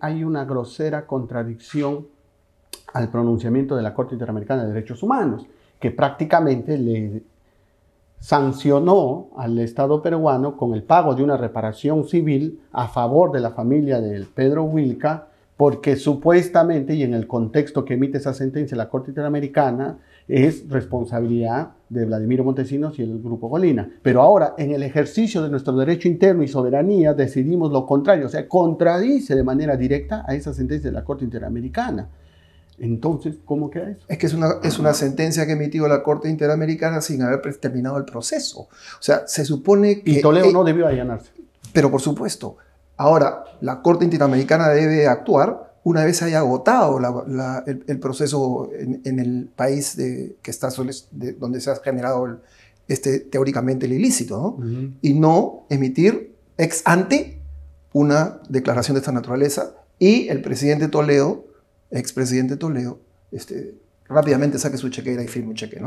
hay una grosera contradicción al pronunciamiento de la Corte Interamericana de Derechos Humanos, que prácticamente le sancionó al Estado peruano con el pago de una reparación civil a favor de la familia del Pedro Wilca, porque supuestamente, y en el contexto que emite esa sentencia la Corte Interamericana, es responsabilidad de Vladimiro Montesinos y el Grupo Colina. Pero ahora, en el ejercicio de nuestro derecho interno y soberanía, decidimos lo contrario, o sea, contradice de manera directa a esa sentencia de la Corte Interamericana. Entonces, ¿cómo queda eso? Es que es una, es una sentencia que emitió la Corte Interamericana sin haber terminado el proceso. O sea, se supone que... Y Toledo no debió allanarse. Pero por supuesto. Ahora, la Corte Interamericana debe actuar una vez haya agotado el, proceso en, el país de, que está, de, donde se ha generado este, teóricamente el ilícito, ¿no? Y no emitir ex ante una declaración de esta naturaleza y el presidente Toledo expresidente Toledo, este, rápidamente saque su chequera y firme un cheque, ¿no?